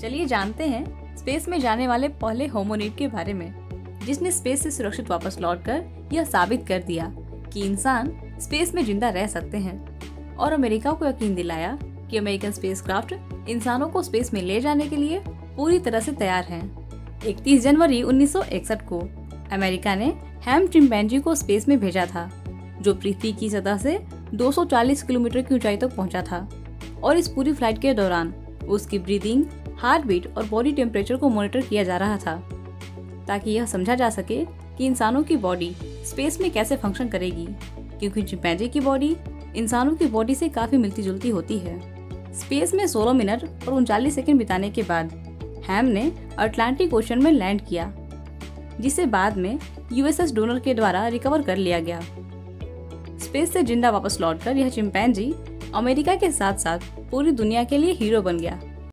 चलिए जानते हैं स्पेस में जाने वाले पहले होमोनिड के बारे में, जिसने स्पेस से सुरक्षित वापस लौटकर यह साबित कर दिया कि इंसान स्पेस में ज़िंदा रह सकते हैं और अमेरिका को यकीन दिलाया कि अमेरिकन स्पेसक्राफ्ट इंसानों को स्पेस में ले जाने के लिए पूरी तरह से तैयार हैं। 31 जनवरी 1961 को अमेरिका ने हैम चिंपैंजी को स्पेस में भेजा था, जो पृथ्वी की सतह से 240 किलोमीटर की ऊंचाई तक तो पहुँचा था और इस पूरी फ़्लाइट के दौरान उसकी ब्रीदिंग हार्ट बीट और बॉडी टेम्परेचर को मॉनिटर किया जा रहा था, ताकि यह समझा जा सके कि इंसानों की बॉडी स्पेस में कैसे फ़ंक्शन करेगी। क्योंकि चिंपैंजी की बॉडी इंसानों की बॉडी से काफ़ी मिलती जुलती होती है। स्पेस में 16 मिनट और उनचालीस सेकंड बिताने के बाद हैम ने अटलांटिक ओशन में लैंड किया, जिसे बाद में यूएसएस डोनर के द्वारा रिकवर कर लिया गया। स्पेस से ज़िंदा वापस लौटकर यह चिंपैंजी अमेरिका के साथ साथ पूरी दुनिया के लिए हीरो बन गया।